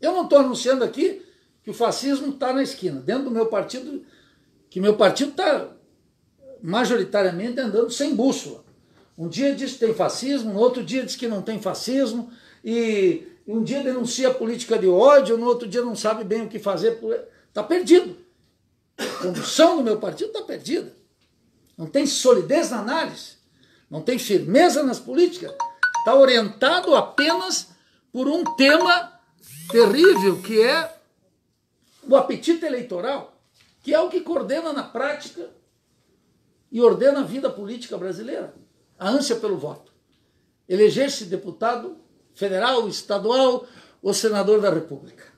Eu não estou anunciando aqui que o fascismo está na esquina. Dentro do meu partido, que meu partido está majoritariamente andando sem bússola. Um dia diz que tem fascismo, no outro dia diz que não tem fascismo, e um dia denuncia a política de ódio, no outro dia não sabe bem o que fazer. Está perdido. A condução do meu partido está perdida. Não tem solidez na análise, não tem firmeza nas políticas. Está orientado apenas por um tema terrível, que é o apetite eleitoral, que é o que coordena na prática e ordena a vida política brasileira. A ânsia pelo voto. Eleger-se deputado federal, estadual ou senador da República.